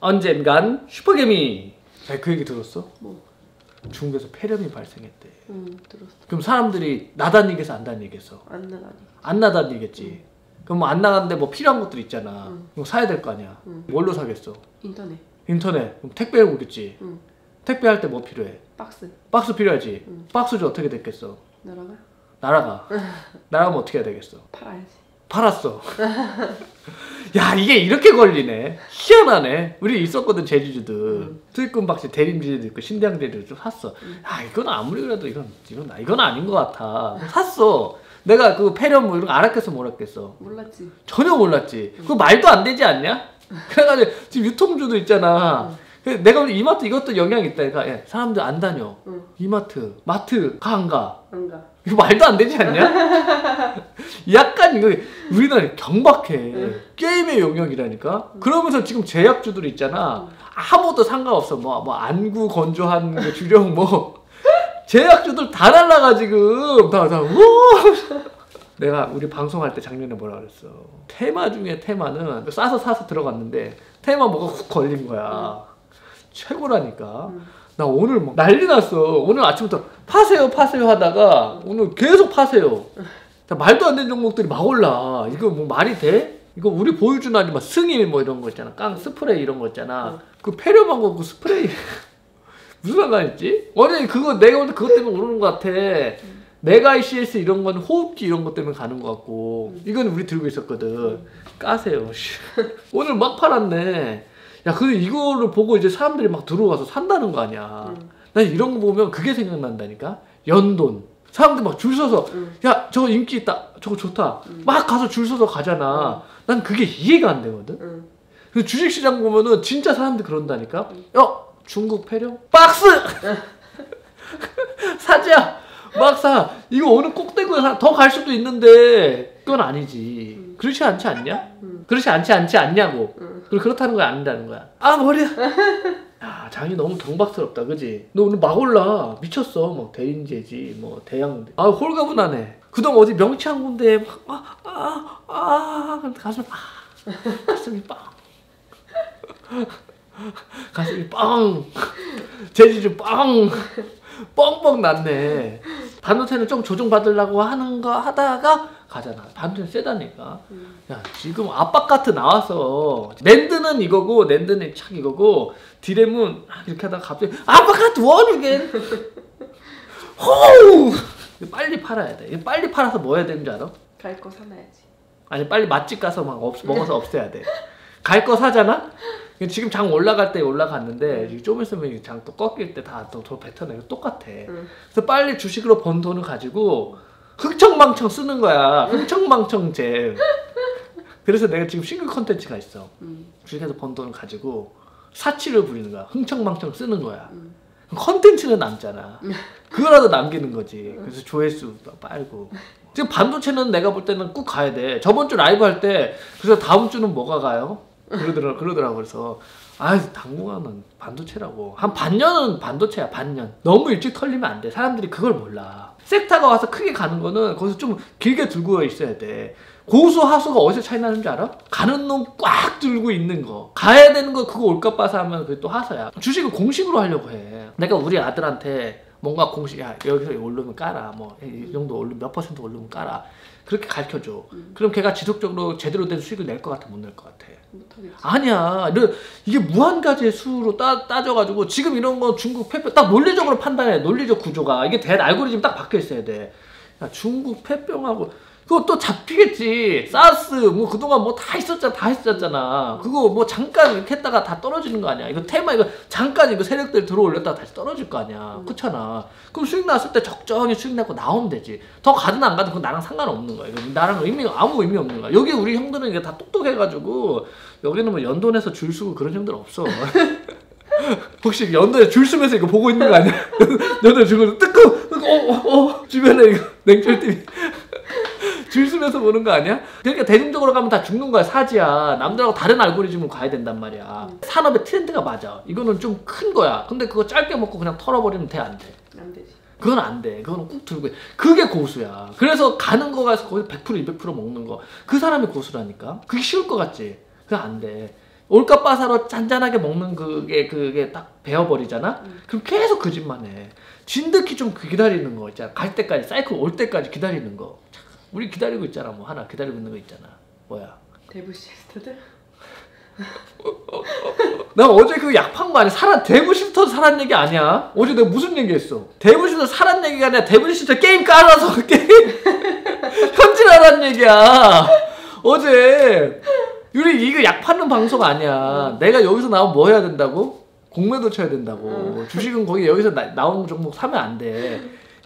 언젠간 슈퍼개미. 야, 그 얘기 들었어? 뭐? 중국에서 폐렴이 발생했대. 응 들었어. 그럼 사람들이 나다니겠어, 안 다니겠어? 안 나가니. 안 나다니겠지. 그럼 뭐안 나가는데 뭐 필요한 것들 있잖아. 응. 그럼 사야 될 거 아니야. 응. 뭘로 사겠어? 인터넷. 인터넷. 그럼 택배 오겠지. 응. 택배할 때 뭐 필요해? 박스. 박스 필요하지. 응. 박스지 어떻게 됐겠어? 날아가. 날아가. 날아가면 어떻게 해야 되겠어? 팔아야지. 팔았어. 야 이게 이렇게 걸리네. 희한하네. 우리 있었거든 제주주들. 음. 수익금 박씨 대림지도 있고 신대양제도 좀 샀어. 음. 야 이건 아무리 그래도 이건 이건 이건 아닌 것 같아. 샀어. 내가 그 폐렴 뭐 이런 거 알았겠어 몰랐겠어. 몰랐지. 전혀 몰랐지. 그거 말도 안 되지 않냐? 그래가지고 지금 유통주도 있잖아. 그 내가 보기 이마트 이것도 영향이 있다. 그러니까 예, 사람들 안 다녀. 응. 이마트, 마트 가 안 가? 안 가. 이거 말도 안 되지 않냐? 약간 이거 우리나라 경박해. 게임의 영역이라니까. 그러면서 지금 제약주들 있잖아. 아무것도 상관없어. 뭐, 뭐 안구 건조한 그 주령 뭐 제약주들 다 날라가 지금 다 다. 우와! 내가 우리 방송할 때 작년에 뭐라 그랬어. 테마 중에 테마는 싸서 사서 들어갔는데 테마 뭐가 훅 걸린 거야. 최고라니까. 응. 나 오늘 막 난리 났어. 오늘 아침부터 파세요, 파세요 하다가 오늘 계속 파세요. 자, 말도 안 되는 종목들이 막 올라. 이거 뭐 말이 돼? 이거 우리 보여주는 아니면 승일 뭐 이런 거 있잖아. 깡 스프레이 이런 거 있잖아. 응. 그 폐렴하고 그 스프레이 무슨 상관 있지? 어제 그거 내가 오늘 그것 때문에 오르는 것 같아. 메가 ICS 이런 건 호흡기 이런 것 때문에 가는 것 같고 이건 우리 들고 있었거든. 까세요. 씨. 오늘 막 팔았네. 야, 근데 이거를 보고 이제 사람들이 막 들어와서 산다는 거 아니야. 응. 난 이런 거 보면 그게 생각난다니까. 연돈. 사람들 막 줄 서서 응. 야 저거 인기 있다. 저거 좋다. 응. 막 가서 줄 서서 가잖아. 난 그게 이해가 안 되거든. 응. 그 주식 시장 보면은 진짜 사람들 그런다니까. 야 중국 폐렴 박스 사자 막 사. 이거 오늘 꼭대고에 더 갈 수도 있는데 그건 아니지. 그렇지 않지 않냐? 응. 그렇지 않지 않지 않냐고. 응. 그리고 그렇다는 거야 아니라는 거야. 아 머리야. 야 장이 너무 경박스럽다, 그지? 너 오늘 막 올라 미쳤어. 뭐 대인제지, 뭐 대양대. 아 홀가분하네. 그동안 어디 명치 한 군데 막아아아 아, 아, 가슴 아 가슴이 빵. 가슴이 빵. 제지주 빵. 뻥뻥 났네. 반도체는 좀 조정받으려고 하는 거 하다가 가잖아. 반도체 세다니까. 응. 야 지금 압박카트 나와서 랜드는 이거고 랜드는 착 이거고 디램은 이렇게 하다가 갑자기 압박카트 원 이게 호우 이거 빨리 팔아야 돼 빨리 팔아서 뭐 해야 되는 줄 알아? 갈 거 사놔야지. 아니 빨리 맛집 가서 막 없, 먹어서 없애야 돼 갈 거 사잖아? 지금 장 올라갈 때 올라갔는데 이좀 있으면 장 또 꺾일 때 다또 뱉어내고 똑같아 응. 그래서 빨리 주식으로 번 돈을 가지고 흥청망청 쓰는 거야. 흥청망청 잼. 그래서 내가 지금 신규 컨텐츠가 있어. 응. 주식에서 번 돈을 가지고 사치를 부리는 거야. 흥청망청 쓰는 거야. 응. 컨텐츠는 남잖아. 그거라도 남기는 거지. 그래서 조회수 빨고. 지금 반도체는 내가 볼 때는 꼭 가야 돼. 저번 주 라이브 할 때 그래서 다음 주는 뭐가 가요? 그러더라 그러더라고 그래서 아 당분간은 반도체라고. 한 반년은 반도체야 반년. 너무 일찍 털리면 안 돼. 사람들이 그걸 몰라. 섹타가 와서 크게 가는 거는 거기서 좀 길게 들고 있어야 돼. 고수 하수가 어디서 차이 나는 줄 알아? 가는 놈 꽉 들고 있는 거. 가야 되는 거 그거 올까 봐서 하면 그게 또 하서야. 주식을 공식으로 하려고 해. 내가 우리 아들한테 뭔가 공식 야 여기서 오르면 깔아 뭐 이 정도 오르면 몇 퍼센트 오르면 깔아 그렇게 가르쳐줘 그럼 걔가 지속적으로 제대로 된 수익을 낼 것 같아 못 낼 것 같아 못하겠지. 아니야. 이게 무한 가지의 수로 따, 따져가지고 지금 이런 거 중국 폐병 딱 논리적으로 판단해. 논리적 구조가 이게 대 알고리즘 딱 박혀 있어야 돼. 야, 중국 폐병하고 그거 또 잡히겠지. 사스 뭐 그동안 뭐 다 있었잖아. 다 했었잖아. 그거 뭐 잠깐 이렇게 했다가 다 떨어지는 거 아니야. 이거 테마 이거 잠깐 이거 세력들 들어 올렸다가 다시 떨어질 거 아니야. 그렇잖아. 그럼 수익 났을 때 적정히 수익 내고 나오면 되지. 더 가든 안 가든 그건 나랑 상관없는 거야. 이거 나랑 의미 아무 의미 없는 거야. 여기 우리 형들은 이게 다 똑똑해가지고 여기는 뭐 연돈에서 줄 서고 그런 형들 없어. 혹시 연돈에 줄 서면서 이거 보고 있는 거 아니야? 연돈에 줄 서면서 뜨고 어, 어, 어, 주변에 이거 냉철 TV 줄 서면서 보는 거 아니야? 그러니까 대중적으로 가면 다 죽는 거야 사지야. 남들하고 다른 알고리즘으로 가야 된단 말이야. 산업의 트렌드가 맞아. 이거는 좀 큰 거야. 근데 그거 짧게 먹고 그냥 털어버리면 돼 안 돼? 안 되지. 그건 안 돼. 그건 꾹 들고. 그게 고수야. 그래서 가는 거 가서 거의 100% 200% 먹는 거. 그 사람이 고수라니까. 그게 쉬울 것 같지? 그거 안 돼. 올까 빠사로 짠짠하게 먹는 그게 그게 딱 배워버리잖아. 음. 그럼 계속 그 짓만 해. 진득히 좀 기다리는 거 있잖아. 갈 때까지 사이클 올 때까지 기다리는 거. 참, 우리 기다리고 있잖아. 뭐 하나 기다리고 있는 거 있잖아. 뭐야? 데브시스터즈? 나 어제 그 약판 거 아니야? 사란 데브시스터즈 사란 얘기 아니야? 어제 내가 무슨 얘기했어? 데브시스터즈 사란 얘기가 아니라 데브시스터즈 게임 깔아서 게임 현질하라는 얘기야. 어제 우리 이거 약 파는 방송 아니야. 내가 여기서 나오면 뭐 해야 된다고? 공매도 쳐야 된다고. 주식은 거기 여기서 나, 나오는 종목 사면 안 돼.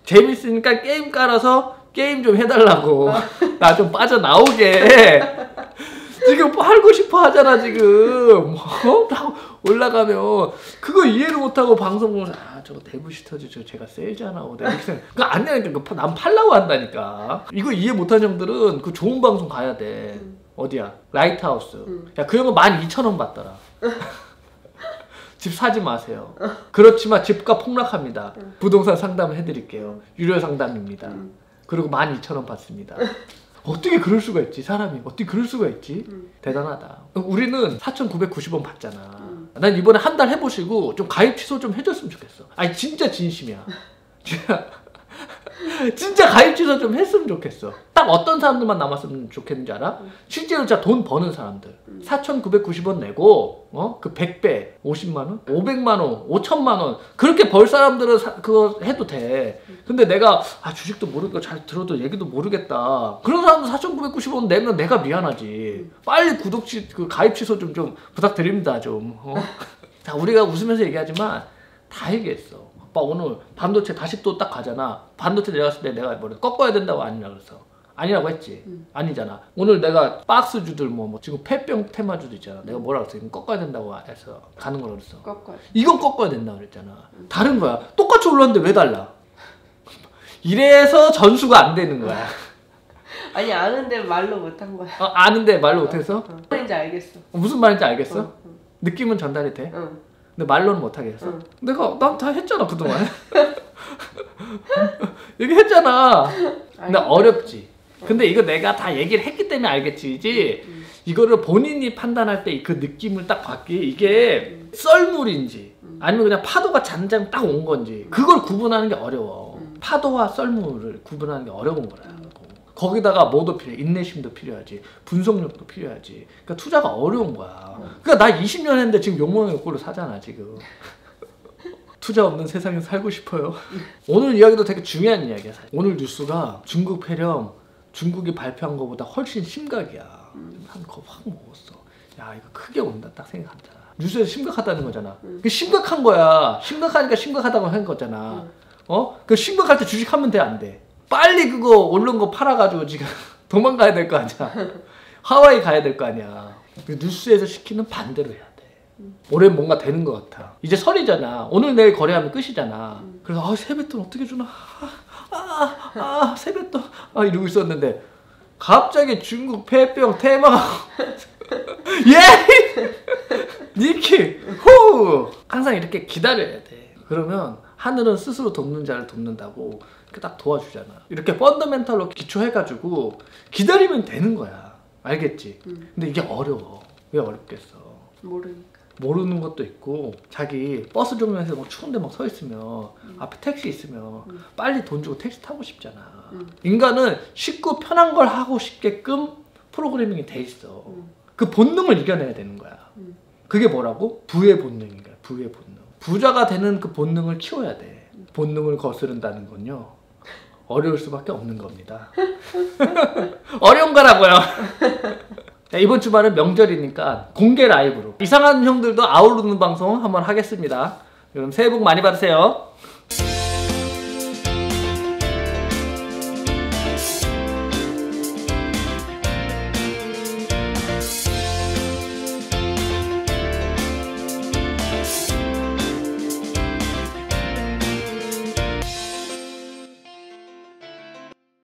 재밌으니까 게임 깔아서 게임 좀 해달라고. 나 좀 빠져나오게. 지금 팔고 싶어 하잖아 지금 어? 딱 올라가면 그거 이해를 못하고 방송 보면서 아 저거 데브시스터즈 저 제가 이렇게 생각 그거 안 되니까 그거 남 팔라고 한다니까 이거 이해 못한 형들은 그 좋은 방송 가야 돼 음. 어디야 라이트하우스 음. 야 그 형은 12,000원 받더라 집 사지 마세요 그렇지만 집값 폭락합니다 음. 부동산 상담을 해드릴게요 유료 상담입니다 음. 그리고 12,000원 받습니다. 어떻게 그럴 수가 있지 사람이 어떻게 그럴 수가 있지 음. 대단하다 우리는 4,990원 받잖아 음. 난 이번에 한 달 해보시고 좀 가입 취소 좀 해줬으면 좋겠어 아니 진짜 진심이야 진짜 진짜 가입 취소 좀 했으면 좋겠어. 딱 어떤 사람들만 남았으면 좋겠는지 알아? 실제로 진짜 돈 버는 사람들. 4,990원 내고 어? 그 100배 50만 원? 500만 원 5천만 원. 그렇게 벌 사람들은 사- 그거 해도 돼. 근데 내가 아 주식도 모르고 잘 들어도 얘기도 모르겠다. 그런 사람들 4,990원 내면 내가 미안하지. 빨리 구독 취, 그 가입 취소 좀, 좀 부탁드립니다 좀. 어? 자 우리가 웃으면서 얘기하지만 다 얘기했어 오빠 오늘 반도체 다시 또 딱 가잖아 반도체 내려갔을 때 내가 뭐래 꺾어야 된다고 아니라 그랬어 아니라고 했지 음. 아니잖아 오늘 내가 박스주들 뭐, 뭐 지금 폐병 테마주도 있잖아 내가 뭐라 그랬어 이건 꺾어야 된다고 해서 가는 거라 그랬어 꺾어요. 이건 꺾어야 된다 그랬잖아 다른 거야 똑같이 올랐는데 왜 달라 이래서 전수가 안 되는 거야 아니 아는데 말로 못한 거야. 어, 아는데 말로 못해서 어. 무슨 말인지 알겠어. 무슨 말인지 알겠어? 어, 어. 느낌은 전달이 돼? 응. 근데 말로는 못하게 했어? 응. 내가 난 다 했잖아 그동안 얘기했잖아 근데. 어렵지 근데 이거 내가 다 얘기를 했기 때문에 알겠지지 음. 이거를 본인이 판단할 때 그 느낌을 딱 받기 이게 썰물인지 아니면 그냥 파도가 잔장 딱온 건지 그걸 구분하는 게 어려워 음. 파도와 썰물을 구분하는 게 어려운 거라고 거기다가 뭐도 필요해. 인내심도 필요하지. 분석력도 필요하지. 그러니까 투자가 어려운 거야. 그러니까 나 20년 했는데 지금 욕먹는 꼴로 사잖아 지금. 투자 없는 세상에 살고 싶어요? 오늘 이야기도 되게 중요한 이야기야 사실. 오늘 뉴스가 중국 폐렴 중국이 발표한 것보다 훨씬 심각이야. 한거확 먹었어. 야 이거 크게 온다. 딱 생각하잖아 뉴스에서 심각하다는 거잖아. 그 심각한 거야. 심각하니까 심각하다고 한 거잖아. 어? 그 심각할 때 주식하면 돼 안 돼? 빨리 그거 오른 거 팔아가지고 지금 도망가야 될 거 아니야. 하와이 가야 될 거 아니야. 그 뉴스에서 시키는 반대로 해야 돼. 올해 뭔가 되는 것 같아. 이제 설이잖아. 오늘 내일 거래하면 끝이잖아. 그래서 아 세뱃돈 어떻게 주나? 아, 아, 아 세뱃돈. 아 이러고 있었는데 갑자기 중국 폐병 테마가 예! 니키! 후! 항상 이렇게 기다려야 돼. 그러면 하늘은 스스로 돕는 자를 돕는다고 이렇게 딱 도와주잖아 이렇게 펀더멘탈로 기초해가지고 기다리면 되는 거야 알겠지 음. 근데 이게 어려워 왜 어렵겠어 모르니까. 모르는 것도 있고 자기 버스 정류장에서 막 추운데 막 서 있으면 앞에 택시 있으면 음. 빨리 돈 주고 택시 타고 싶잖아 음. 인간은 쉽고 편한 걸 하고 싶게끔 프로그래밍이 돼 있어 음. 그 본능을 이겨내야 되는 거야 음. 그게 뭐라고? 부의 본능인 거야 부의 본능 부자가 되는 그 본능을 키워야 돼 본능을 거스른다는 건요 어려울 수밖에 없는 겁니다 어려운 거라고요 자, 이번 주말은 명절이니까 공개 라이브로 이상한 형들도 아우르는 방송 한번 하겠습니다. 여러분 새해 복 많이 받으세요.